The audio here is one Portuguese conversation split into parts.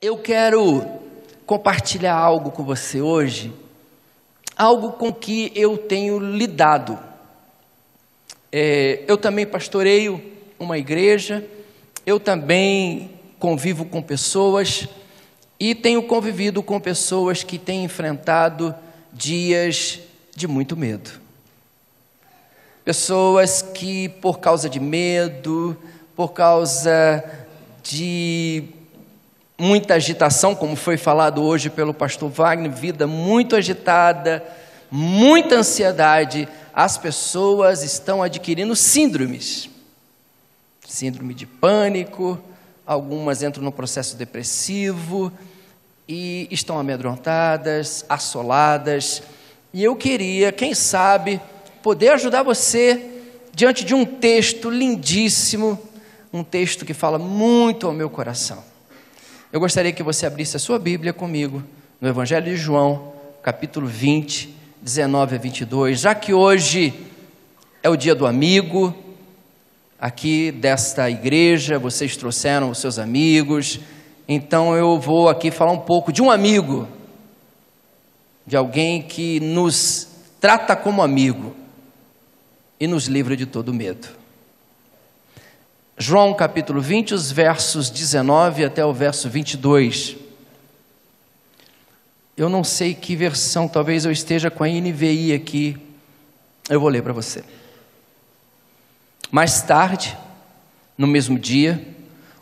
Eu quero compartilhar algo com você hoje, algo com que eu tenho lidado. É, eu também pastoreio uma igreja, eu também convivo com pessoas e tenho convivido com pessoas que têm enfrentado dias de muito medo. Pessoas que, por causa de medo, por causa de muita agitação, como foi falado hoje pelo pastor Wagner, vida muito agitada, muita ansiedade, as pessoas estão adquirindo síndromes. Síndrome de pânico, algumas entram no processo depressivo e estão amedrontadas, assoladas. E eu queria, quem sabe, poder ajudar você diante de um texto lindíssimo, um texto que fala muito ao meu coração. Eu gostaria que você abrisse a sua Bíblia comigo no Evangelho de João, capítulo 20, 19 a 22, já que hoje é o dia do amigo, aqui desta igreja, vocês trouxeram os seus amigos, então eu vou aqui falar um pouco de um amigo, de alguém que nos trata como amigo e nos livra de todo medo. João capítulo 20, os versos 19 até o verso 22. Eu não sei que versão, talvez eu esteja com a NVI aqui. Eu vou ler para você. Mais tarde, no mesmo dia,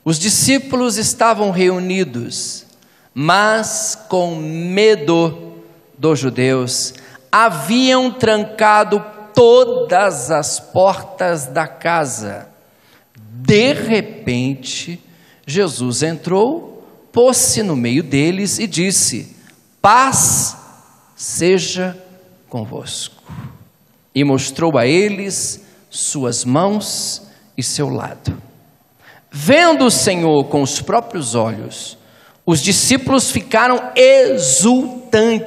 os discípulos estavam reunidos, mas com medo dos judeus, haviam trancado todas as portas da casa. De repente, Jesus entrou, pôs-se no meio deles e disse: Paz seja convosco. E mostrou a eles suas mãos e seu lado. Vendo o Senhor com os próprios olhos, os discípulos ficaram exultantes.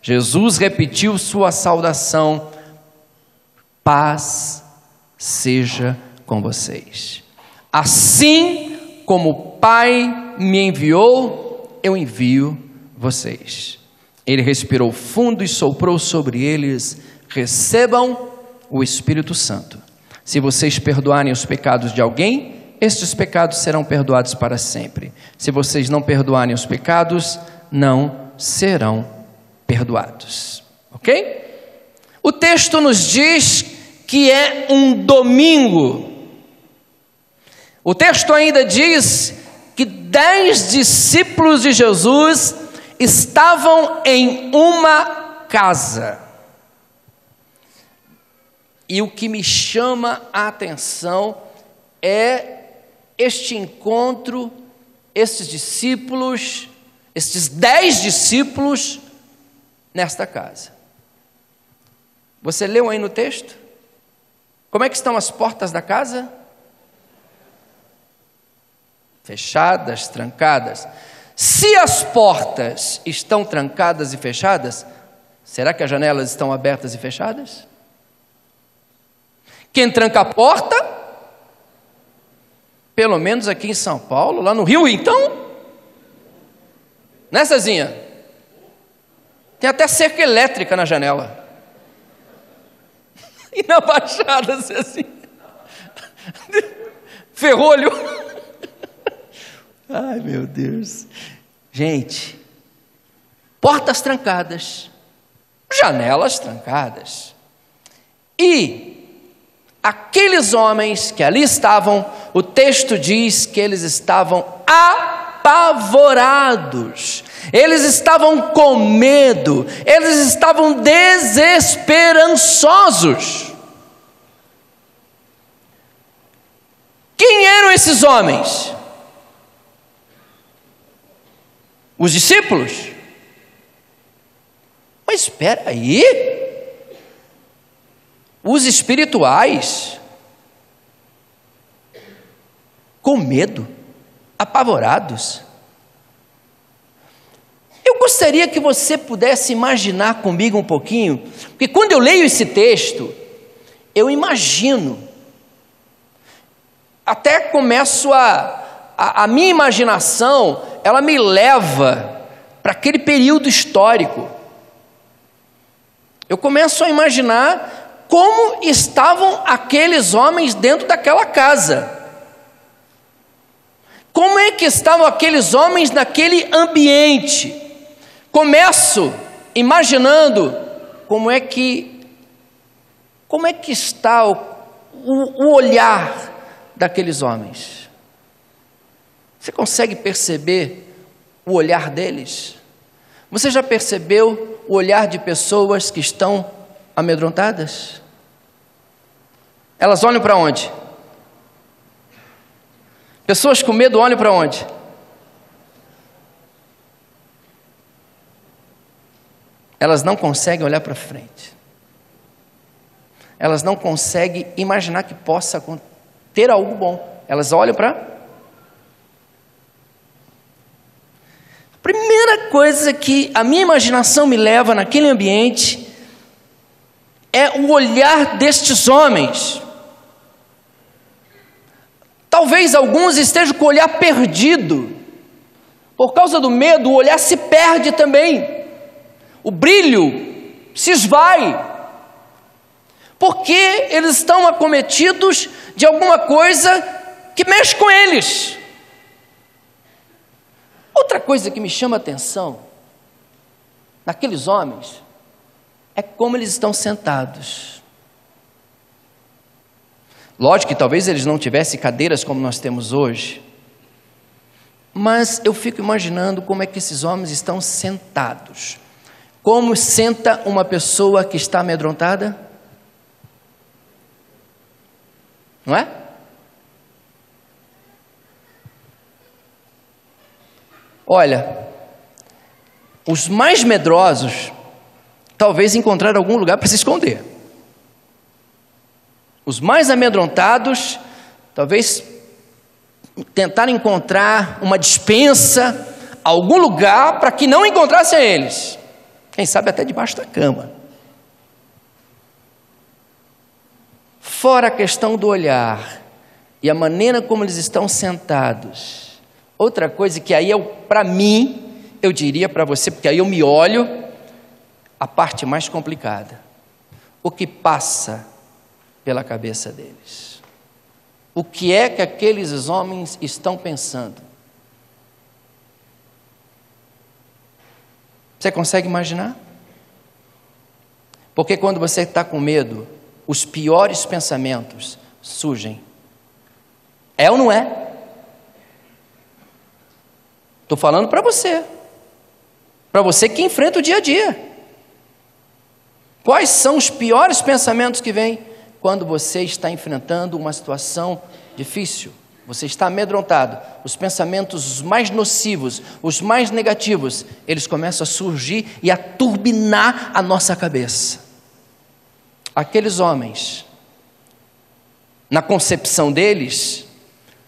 Jesus repetiu sua saudação: Paz seja com vocês. Assim como o Pai me enviou, eu envio vocês. Ele respirou fundo e soprou sobre eles: recebam o Espírito Santo. Se vocês perdoarem os pecados de alguém, estes pecados serão perdoados para sempre. Se vocês não perdoarem os pecados, não serão perdoados. Ok? O texto nos diz que é um domingo. O texto ainda diz que dez discípulos de Jesus estavam em uma casa. E o que me chama a atenção é este encontro, estes discípulos, estes dez discípulos nesta casa. Você leu aí no texto? Como é que estão as portas da casa? Fechadas, trancadas. Se as portas estão trancadas e fechadas, será que as janelas estão abertas e fechadas? Quem tranca a porta, pelo menos aqui em São Paulo, lá no Rio, então, né, Cezinha? Tem até cerca elétrica na janela. E na baixada, Cezinha? Ferrolho. Ai, meu Deus. Gente, portas trancadas, janelas trancadas. E aqueles homens que ali estavam, o texto diz que eles estavam apavorados, eles estavam com medo, eles estavam desesperançosos. Quem eram esses homens? Os discípulos? Mas espera aí os espirituais, com medo, apavorados. Eu gostaria que você pudesse imaginar comigo um pouquinho, porque quando eu leio esse texto, eu imagino, até começo a, a, a minha imaginação ela me leva para aquele período histórico. Eu começo a imaginar como estavam aqueles homens dentro daquela casa. Como é que estavam aqueles homens naquele ambiente? Começo imaginando como é que como é que está o, o, o olhar daqueles homens. Você consegue perceber o olhar deles? Você já percebeu o olhar de pessoas que estão amedrontadas? Elas olham para onde? Pessoas com medo olham para onde? Elas não conseguem olhar para frente. Elas não conseguem imaginar que possa ter algo bom. Elas olham para. Primeira coisa que a minha imaginação me leva naquele ambiente é o olhar destes homens. Talvez alguns estejam com o olhar perdido. Por causa do medo, o olhar se perde também. O brilho se esvai. Porque eles estão acometidos de alguma coisa que mexe com eles. Outra coisa que me chama a atenção naqueles homens é como eles estão sentados. Lógico que talvez eles não tivessem cadeiras como nós temos hoje, mas eu fico imaginando como é que esses homens estão sentados. Como senta uma pessoa que está amedrontada? Não é? Olha, os mais medrosos talvez encontraram algum lugar para se esconder. Os mais amedrontados, talvez tentar encontrar uma dispensa, algum lugar para que não encontrassem eles. Quem sabe até debaixo da cama. Fora a questão do olhar e a maneira como eles estão sentados. Outra coisa que aí é para mim, eu diria para você, porque aí eu me olho, a parte mais complicada. O que passa pela cabeça deles. O que é que aqueles homens estão pensando? Você consegue imaginar? Porque quando você está com medo, os piores pensamentos surgem. É ou não é? Estou falando para você. Para você que enfrenta o dia a dia. Quais são os piores pensamentos que vêm? quando você está enfrentando uma situação difícil, você está amedrontado, os pensamentos mais nocivos, os mais negativos, eles começam a surgir e a turbinar a nossa cabeça. Aqueles homens, na concepção deles,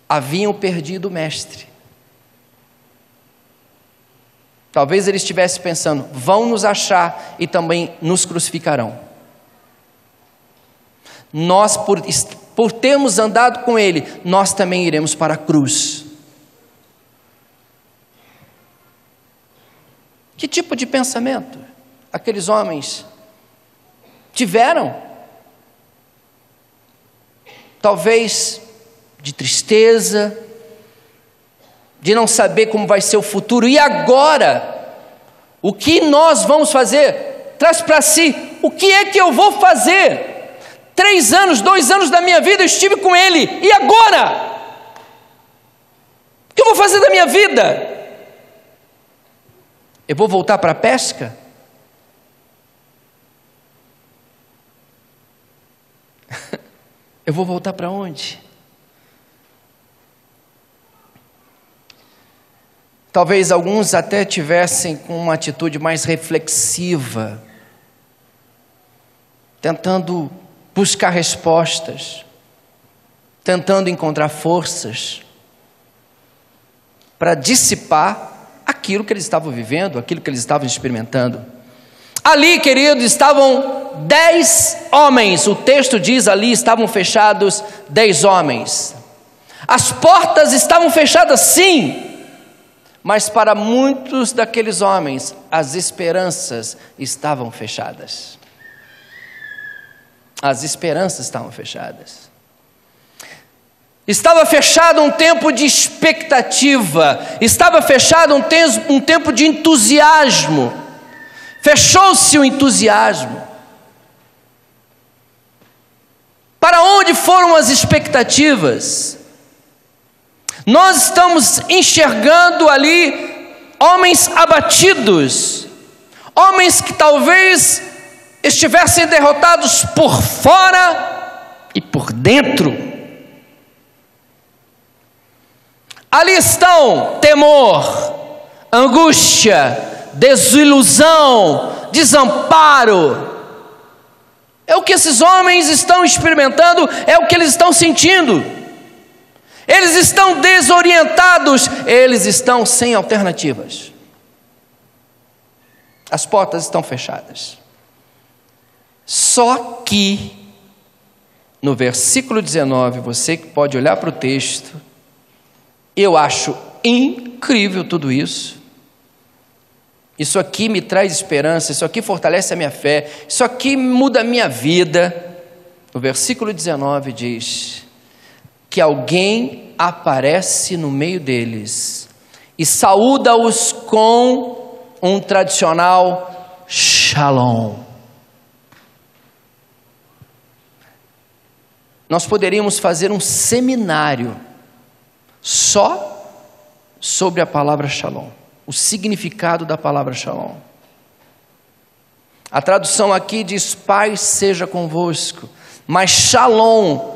haviam perdido o mestre. Talvez eles estivessem pensando: vão nos achar e também nos crucificarão nós, por, por termos andado com Ele, nós também iremos para a cruz. Que tipo de pensamento aqueles homens tiveram? Talvez de tristeza, de não saber como vai ser o futuro, e agora? O que nós vamos fazer? Traz para si, o que é que eu vou fazer? Três anos, dois anos da minha vida eu estive com Ele, e agora? O que eu vou fazer da minha vida? Eu vou voltar para a pesca? eu vou voltar para onde? Talvez alguns até tivessem com uma atitude mais reflexiva, tentando buscar respostas, tentando encontrar forças para dissipar aquilo que eles estavam vivendo, aquilo que eles estavam experimentando. Ali, queridos, estavam dez homens, o texto diz ali estavam fechados dez homens. As portas estavam fechadas sim, Mas para muitos daqueles homens, as esperanças estavam fechadas. As esperanças estavam fechadas. Estava fechado um tempo de expectativa, estava fechado um, te um tempo de entusiasmo. Fechou-se o entusiasmo. Para onde foram as expectativas? Nós estamos enxergando ali homens abatidos, homens que talvez estivessem derrotados por fora e por dentro. Ali estão temor, angústia, desilusão, desamparo. É o que esses homens estão experimentando, é o que eles estão sentindo. Eles estão desorientados, eles estão sem alternativas. As portas estão fechadas. Só que, no versículo 19, você que pode olhar para o texto, eu acho incrível tudo isso. Isso aqui me traz esperança, isso aqui fortalece a minha fé, isso aqui muda a minha vida. O versículo 19 diz: que alguém aparece no meio deles e saúda-os com um tradicional shalom. Nós poderíamos fazer um seminário só sobre a palavra shalom, o significado da palavra shalom. A tradução aqui diz: Pai seja convosco, mas shalom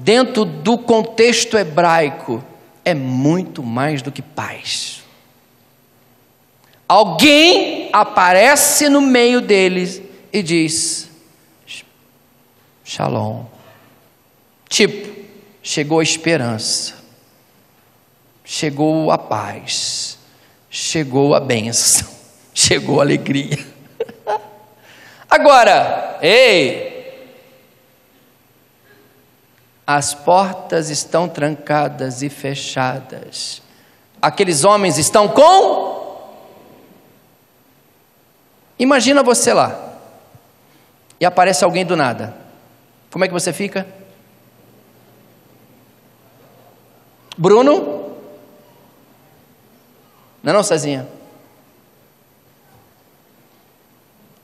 dentro do contexto hebraico, é muito mais do que paz. Alguém aparece no meio deles e diz: Shalom. Tipo, chegou a esperança, chegou a paz, chegou a bênção, chegou a alegria. Agora, ei, as portas estão trancadas e fechadas. Aqueles homens estão com. Imagina você lá. E aparece alguém do nada. Como é que você fica? Bruno? Não é não, Cezinha?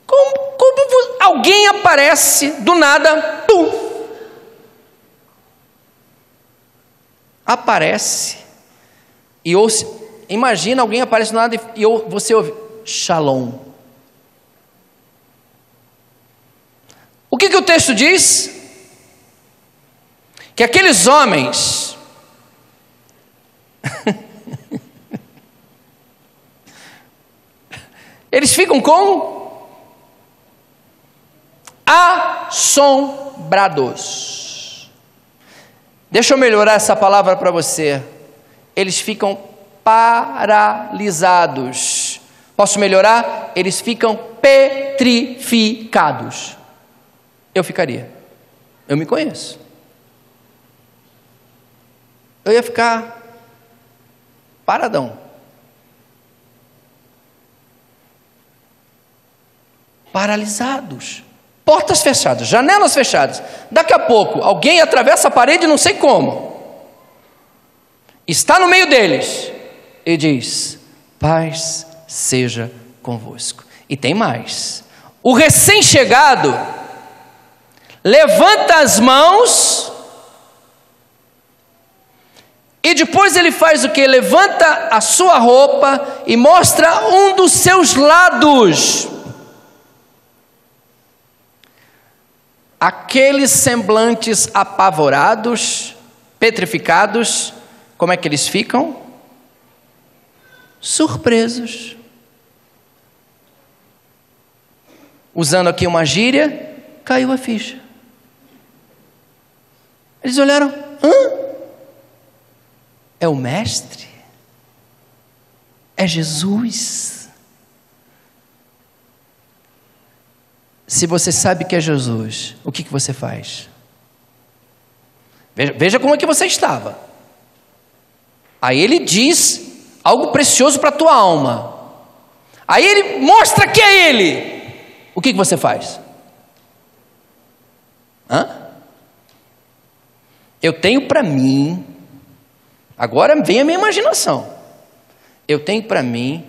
Como, como alguém aparece do nada, aparece e ouve, imagina alguém aparece do nada e, e você ouve Shalom. O que, que o texto diz? Que aqueles homens eles ficam como assombrados. Deixa eu melhorar essa palavra para você. Eles ficam paralisados. Posso melhorar? Eles ficam petrificados. Eu ficaria. Eu me conheço. Eu ia ficar paradão. Paralisados portas fechadas, janelas fechadas. Daqui a pouco, alguém atravessa a parede, não sei como, está no meio deles e diz: Paz seja convosco. E tem mais: o recém-chegado levanta as mãos. E depois ele faz o que? Levanta a sua roupa e mostra um dos seus lados. Aqueles semblantes apavorados, petrificados, como é que eles ficam? Surpresos. Usando aqui uma gíria, caiu a ficha. Eles olharam, hã? É o Mestre? É Jesus? Se você sabe que é Jesus, o que, que você faz? Veja, veja como é que você estava. Aí ele diz algo precioso para a tua alma. Aí ele mostra que é ele. O que, que você faz? Hã? Eu tenho para mim, agora vem a minha imaginação. Eu tenho para mim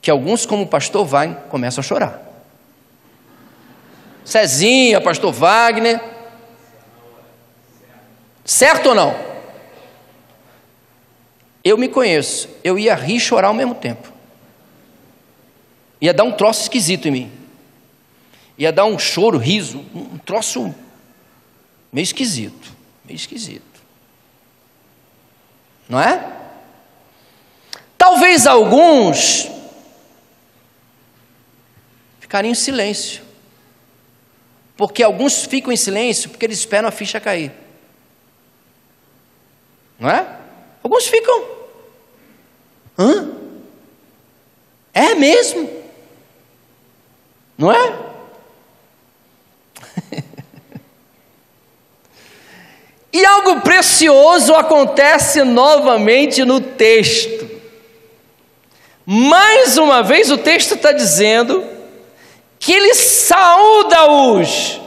que alguns, como o pastor Wagner, começam a chorar. Cezinha, pastor Wagner. Certo ou não? Eu me conheço, eu ia rir e chorar ao mesmo tempo. Ia dar um troço esquisito em mim. Ia dar um choro, riso, um troço meio esquisito, meio esquisito. Não é? Talvez alguns ficariam em silêncio. Porque alguns ficam em silêncio porque eles esperam a ficha cair. Não é? Alguns ficam. Hã? É mesmo? Não é? e algo precioso acontece novamente no texto. Mais uma vez o texto está dizendo que ele saúda-os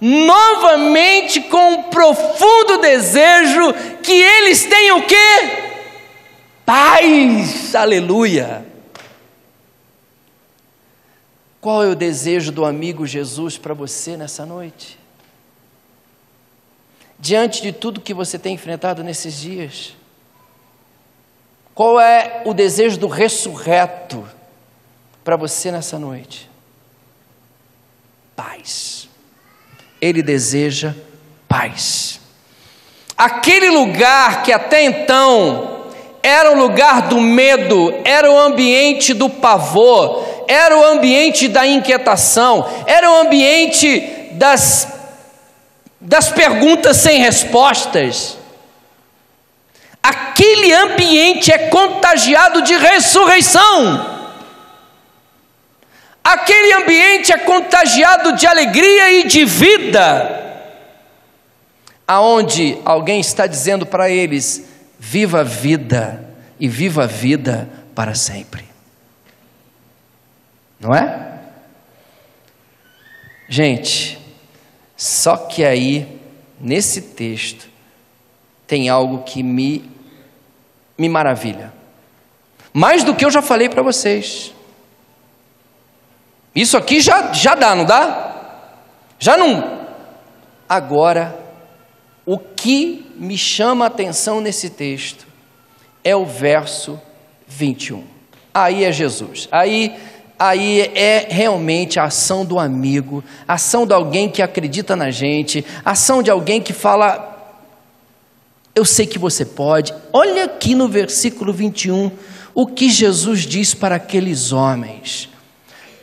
novamente com um profundo desejo que eles tenham o quê? Paz, aleluia. Qual é o desejo do amigo Jesus para você nessa noite? Diante de tudo que você tem enfrentado nesses dias, qual é o desejo do ressurreto para você nessa noite? Paz. Ele deseja paz. Aquele lugar que até então era o lugar do medo, era o ambiente do pavor, era o ambiente da inquietação, era o ambiente das, das perguntas sem respostas. Aquele ambiente é contagiado de ressurreição. Aquele ambiente é contagiado de alegria e de vida. Aonde alguém está dizendo para eles: viva a vida e viva a vida para sempre. Não é? Gente, só que aí, nesse texto, tem algo que me, me maravilha. Mais do que eu já falei para vocês. Isso aqui já, já dá, não dá? Já não. Agora, o que me chama a atenção nesse texto é o verso 21. Aí é Jesus. Aí aí é realmente a ação do amigo, a ação de alguém que acredita na gente, a ação de alguém que fala eu sei que você pode. Olha aqui no versículo 21 o que Jesus diz para aqueles homens.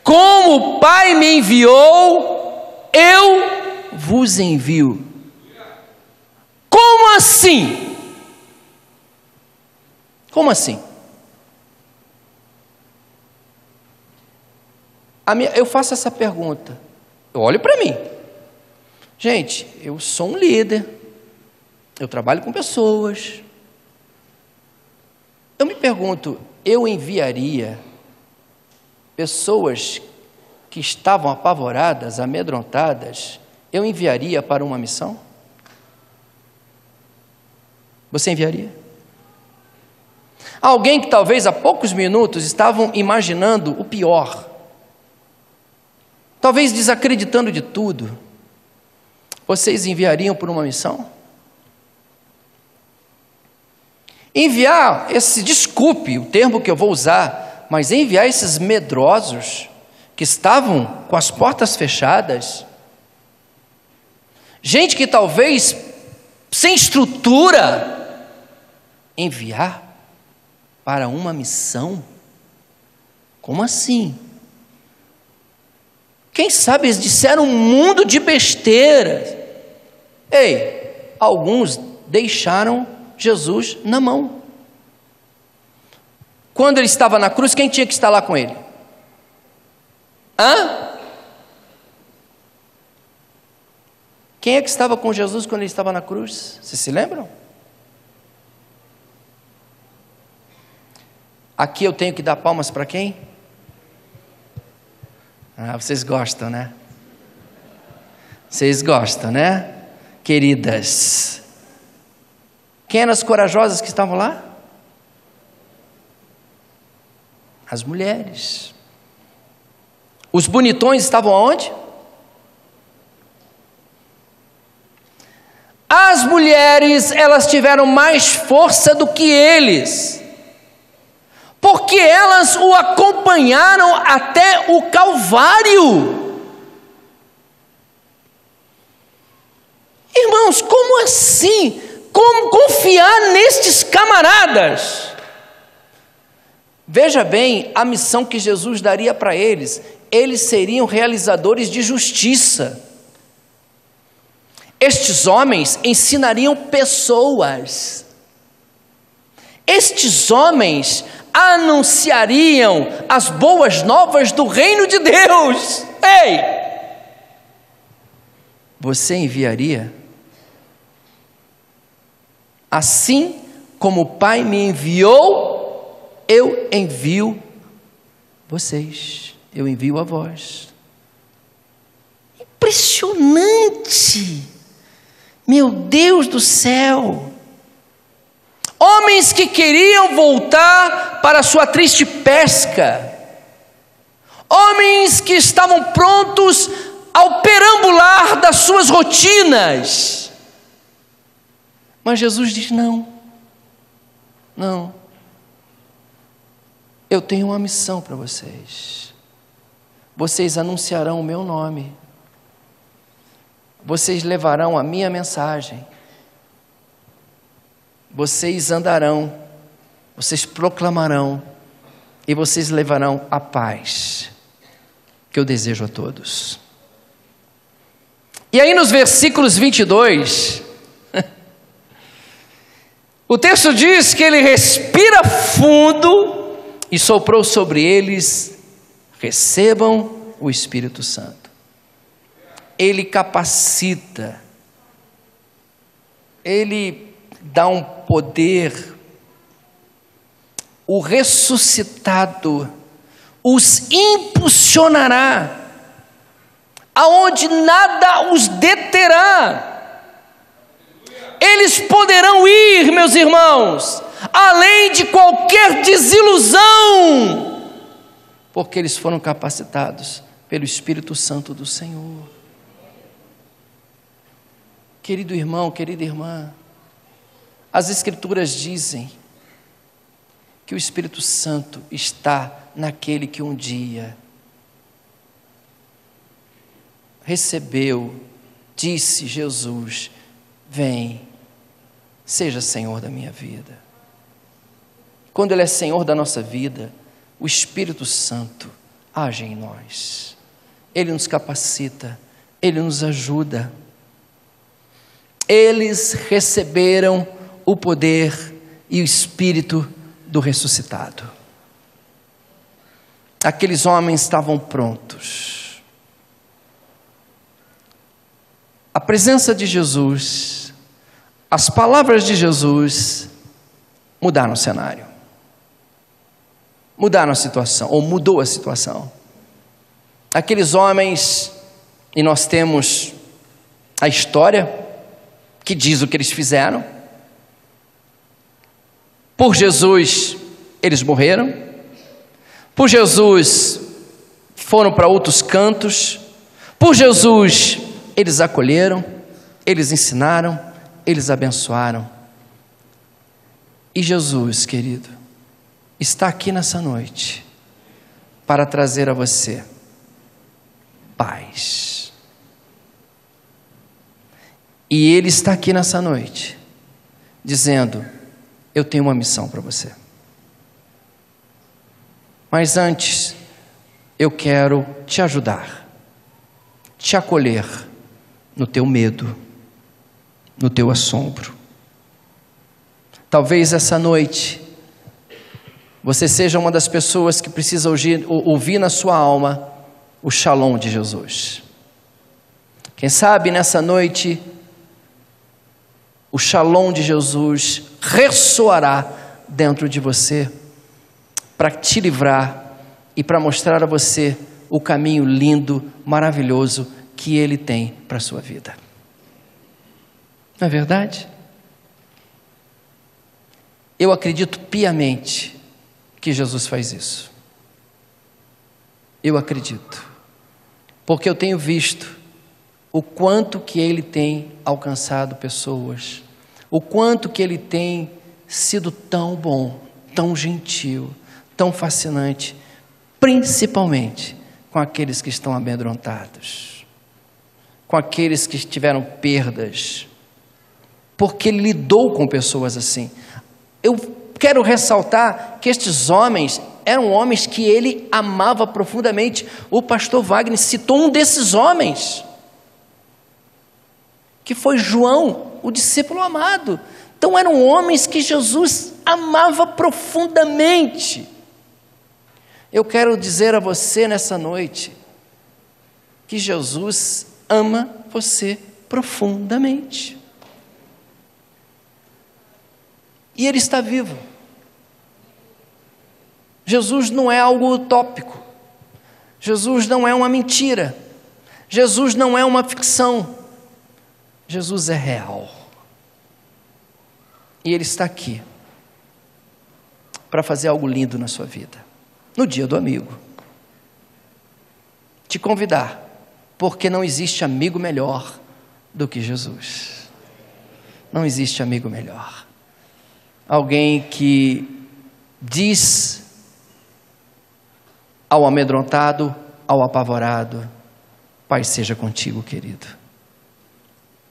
Como o Pai me enviou, eu vos envio. Como assim? Como assim? Minha, eu faço essa pergunta. Olhe para mim. Gente, eu sou um líder. Eu trabalho com pessoas. Eu me pergunto, eu enviaria pessoas que estavam apavoradas, amedrontadas, eu enviaria para uma missão? Você enviaria? Alguém que talvez há poucos minutos estavam imaginando o pior, talvez desacreditando de tudo, vocês enviariam por uma missão? Enviar esse, desculpe o termo que eu vou usar, mas enviar esses medrosos que estavam com as portas fechadas, gente que talvez sem estrutura, enviar para uma missão? Como assim? Quem sabe eles disseram um mundo de besteiras. Ei, alguns deixaram Jesus na mão. Quando ele estava na cruz, quem tinha que estar lá com ele? Hã? Quem é que estava com Jesus quando ele estava na cruz? Vocês se lembram? Aqui eu tenho que dar palmas para quem? Ah, vocês gostam, né? Vocês gostam, né? Queridas. Quem eram as corajosas que estavam lá? As mulheres. Os bonitões estavam aonde? As mulheres, elas tiveram mais força do que eles, porque elas o acompanharam até o Calvário. Irmãos, como assim? Como confiar nestes camaradas? Veja bem a missão que Jesus daria para eles: eles seriam realizadores de justiça. Estes homens ensinariam pessoas. Estes homens anunciariam as boas novas do reino de Deus. Ei! Você enviaria? Assim como o Pai me enviou, eu envio vocês, eu envio a vós. Impressionante! Meu Deus do céu! Homens que queriam voltar para sua triste pesca, homens que estavam prontos ao perambular das suas rotinas. Mas Jesus diz: não, não, eu tenho uma missão para vocês. Vocês anunciarão o meu nome vocês levarão a minha mensagem, vocês andarão, vocês proclamarão e vocês levarão a paz que eu desejo a todos. E aí nos versículos 22, o texto diz que ele respira fundo e soprou sobre eles: recebam o Espírito Santo ele capacita, ele dá um poder. O ressuscitado os impulsionará, aonde nada os deterá. Eles poderão ir, meus irmãos, além de qualquer desilusão, porque eles foram capacitados pelo Espírito Santo do Senhor. Querido irmão, querida irmã, as Escrituras dizem que o Espírito Santo está naquele que um dia recebeu, disse Jesus: Vem, seja Senhor da minha vida. Quando Ele é Senhor da nossa vida, o Espírito Santo age em nós, Ele nos capacita, Ele nos ajuda eles receberam o poder e o espírito do ressuscitado. Aqueles homens estavam prontos. A presença de Jesus, as palavras de Jesus mudaram o cenário. Mudaram a situação, ou mudou a situação. Aqueles homens, e nós temos a história, que diz o que eles fizeram. Por Jesus, eles morreram. Por Jesus, foram para outros cantos. Por Jesus, eles acolheram, eles ensinaram, eles abençoaram. E Jesus, querido, está aqui nessa noite para trazer a você paz e Ele está aqui nessa noite, dizendo: Eu tenho uma missão para você. Mas antes, eu quero te ajudar, te acolher no teu medo, no teu assombro. Talvez essa noite você seja uma das pessoas que precisa ouvir, ouvir na sua alma o shalom de Jesus. Quem sabe nessa noite o shalom de Jesus ressoará dentro de você. para te livrar e para mostrar a você o caminho lindo, maravilhoso que Ele tem para a sua vida. Não é verdade? Eu acredito piamente que Jesus faz isso. Eu acredito. Porque eu tenho visto o quanto que ele tem alcançado pessoas, o quanto que ele tem sido tão bom, tão gentil, tão fascinante, principalmente com aqueles que estão amedrontados, com aqueles que tiveram perdas, porque ele lidou com pessoas assim. Eu quero ressaltar que estes homens eram homens que ele amava profundamente. O pastor Wagner citou um desses homens, que foi João, o discípulo amado. Então eram homens que Jesus amava profundamente. Eu quero dizer a você nessa noite que Jesus ama você profundamente. E ele está vivo. Jesus não é algo utópico. Jesus não é uma mentira. Jesus não é uma ficção. Jesus é real. E Ele está aqui para fazer algo lindo na sua vida, no dia do amigo. Te convidar, porque não existe amigo melhor do que Jesus. Não existe amigo melhor alguém que diz ao amedrontado, ao apavorado: Pai seja contigo, querido.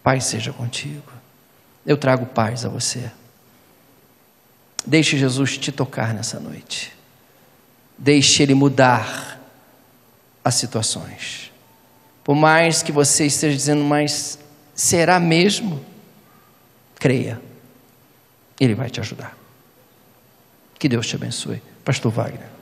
Pai seja contigo. Eu trago paz a você. Deixe Jesus te tocar nessa noite. Deixe Ele mudar as situações. Por mais que você esteja dizendo, mas será mesmo? Creia. Ele vai te ajudar. Que Deus te abençoe. Pastor Wagner.